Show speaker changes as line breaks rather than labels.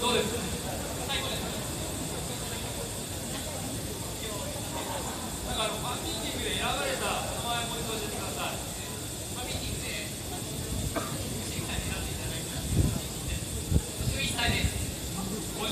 どうです。51歳です。51